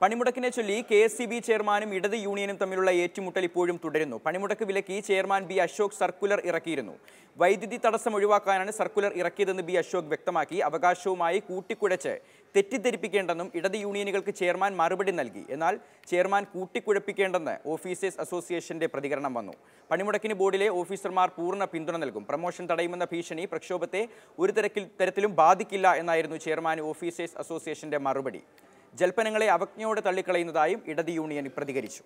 പണിമുടക്കിനെ ചൊല്ലി K S C B ചെയർമാനും ഇടത് യൂണിയനും തമ്മിലുള്ള ഏറ്റുമുട്ടൽ ഇപ്പോഴും തുടരുന്നു. പണിമുടക്ക് വിലക്കി ചെയർമാൻ ബി അശോക് സർക്കുലർ ഇറക്കിയിരുന്നു. വൈദ്യുതി തടസ്സം ഒഴിവാക്കാനാണ് സർക്കുലർ ഇറക്കിയതെന്ന് ബി അശോക് വ്യക്തമാക്കി. അവകാശവുമായി കൂട്ടിക്കുഴച്ച് തെറ്റിദ്ധരിപ്പിക്കേണ്ടെന്നും ഇടത് യൂണിയനുകൾക്ക് ചെയർമാൻ മറുപടി നൽകി. എന്നാൽ ചെയർമാൻ കൂട്ടിക്കുഴപ്പിക്കേണ്ടെന്ന് ഓഫീസേഴ്സ് അസോസിയേഷന്റെ പ്രതികരണം വന്നു. പണിമുടക്കിന് ബോർഡിലെ ഓഫീസർമാർ പൂർണ പിന്തുണ നൽകും. പ്രമോഷൻ തടയുമെന്ന ഭീഷണി പ്രക്ഷോഭത്തെ ഒരു തരത്തിൽ തരത്തിലും ബാധിക്കില്ല എന്നായിരുന്നു ചെയർമാൻ ഓഫീസേഴ്സ് അസോസിയേഷന്റെ മറുപടി. ജൽപ്പനങ്ങളെ അവജ്ഞയോടെ തള്ളിക്കളയുന്നതായും ഇടത് യൂണിയൻ പ്രതികരിച്ചു